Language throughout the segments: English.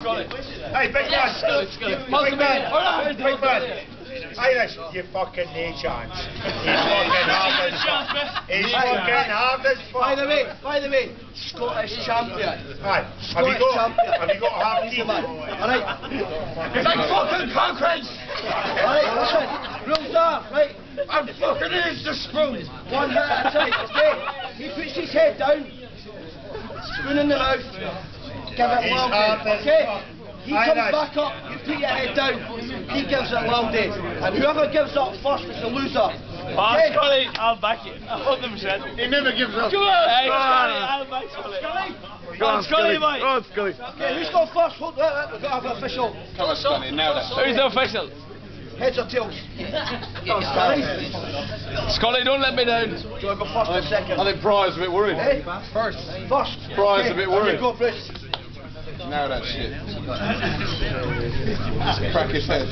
Hey, big man. Big man. Big man. Irish, you fucking need chance. He's fucking half as He's fucking half as By the way, by the way, Scottish champion. Right. Have you got? Have you got half teeth? the man. Alright. Big fucking conference! Alright, listen. Rules are, right? I'm fucking is the spoon. One hit at a time? He puts his head down. Spoon in the mouth. Give it He's well okay? He Aye, comes aye. back up, you put your head down, he gives it well day. And whoever gives up first is the loser. Ah, Okay? Scully, I'll back it. 100%. He never gives up. Come on, hey, Scully, I'll back Scully. Go on, Scully, mate. Go on, Scully. Okay, who's going first? Hold that, we've got to have an official. Come on, Scully, now then. Who's the official? Heads or tails? Scully. Scully, don't let me down. Do you want to go first or second? I think Brian's a bit worried. Eh? First. First. Brian's Okay, a bit there worried. you go, Bruce. Now that shit. Crack his head.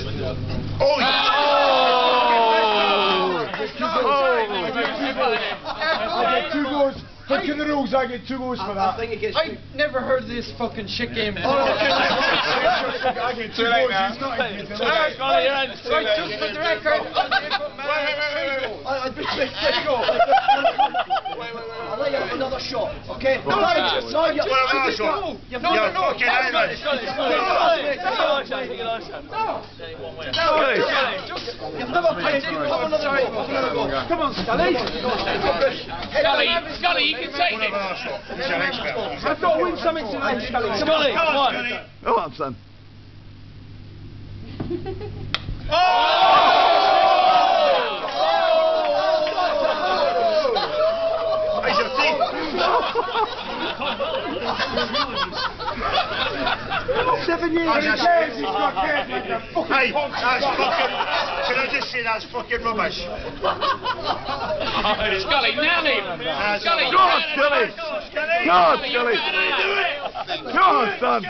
Oh, I get two goals. Thinking the rules, I get two goals for that. think I never heard this fucking shit game. I get two Too late goals. now. He's not in it. Alright, Scully, you're in. Right, just for the record, I, I, let's, let's, let's. I'll let you have another shot, okay? No, no, chance. no, you, Well, another shot. You've No, not- no, no, get out of it. Scully, Scully, Scully. Take another shot, take another shot. Scully, Scully. You've never played. Have another go. Have another go. Come on, Scully. Scully, Scully, you can take it. Another shot. He's an expert. I've got to win something tonight, Scully. Scully, come on. Go on, son. How's years in your games, he's got games like a fucking Hey, that's fucking. Can I just say that's fucking rubbish? Scully, nail him. That's Scully, Go on, Scully. Go on, Scully. Go on, son.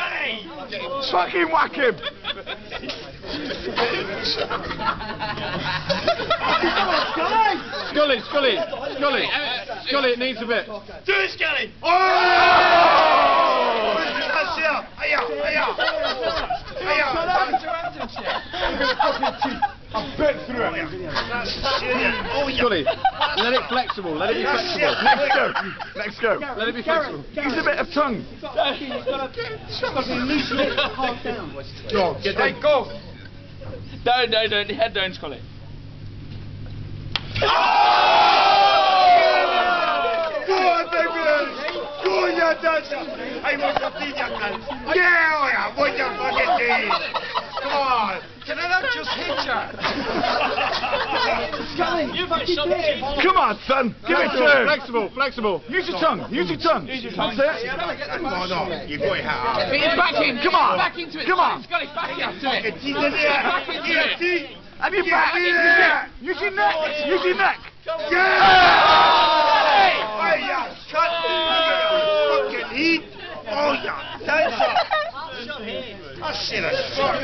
Fucking whack him. Scully, Scully, Scully, Scully, it needs a bit. Do it, Scully. Oh! That's it. Hiya. Hiya. I bit through it. Oh, yeah. Scully, let it flexible, let it be flexible. it. Let's go. Let's go. Let it be flexible. Use a bit of tongue. Go, get right, down. go. Down, down, down. Head down, Scully. Go on, big man. Go on, you dancer. I want to see you, cunt. Yeah, oh, yeah. What fucking teeth? Come on. Can I not just hit you? You've had shot the teeth. Come on, son. Give it to him. Flexible, flexible. Use your tongue. Use your tongue. Use That's it. No, no. You got it hard. Back in. Come on. Back into it. Come on. Scully, back into Fucking it. teeth in there. Back into it. And your Yeah, back. Use your neck. Use your neck. Yeah. Oh, yeah. Cut. Fucking heat. Oh, yeah. Dancer. I that shot.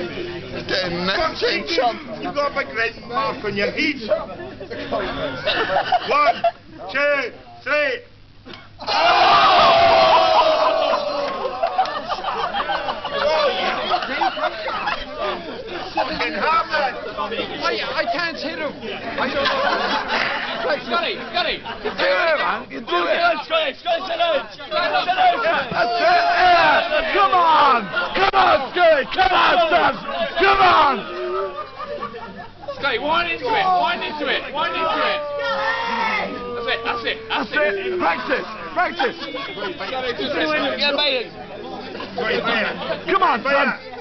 Getting Fucking chump. You got a big red mark on your head. One, two, three. Oh! Fucking hammer. I, I can't hit him. I don't know. Scully, Scully. Do it, man. You do it. Scully, Scully, sit down. Sit down. That's it. Yeah. Come on. Come on, Scully. Come on, son. Come on. Scully, wind into it. Wind into it. Wind into it. That's it. That's it. That's, That's it. it. Practice. Practice. Scully, just listen. Get baited. Come on, son.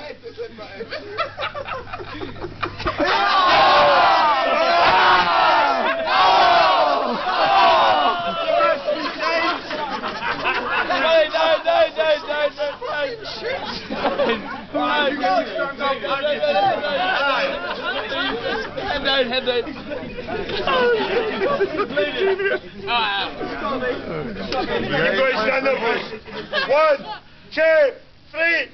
Scully, no, no, no, no, no, no. Head down, head down. You guys stand up, please. One, two, three.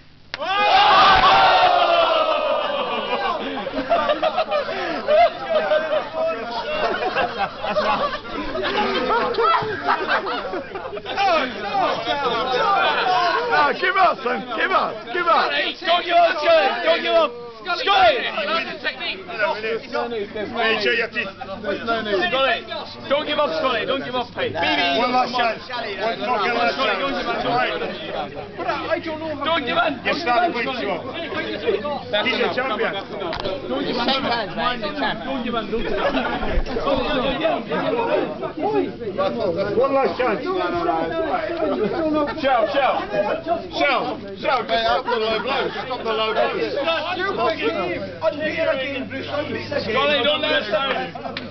No, give up, son. Give up. Give up. Don't give up, Scully! Don't give up! Scully! Learn the technique. Hey, show your teeth. Scully! Don't give up, Scully! Don't give up, hey! BB! One last chance. One fucking last chance. Right. Don't give in! You started with Joe. He's a champion. One last chance. Shell, shell. Shell, shell, just stop the low blows. Stop the low blows. Scully, don't let us down!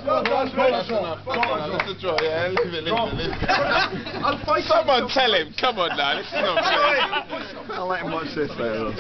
Someone tell him, come on now, this is not fair. I'll let him watch this later.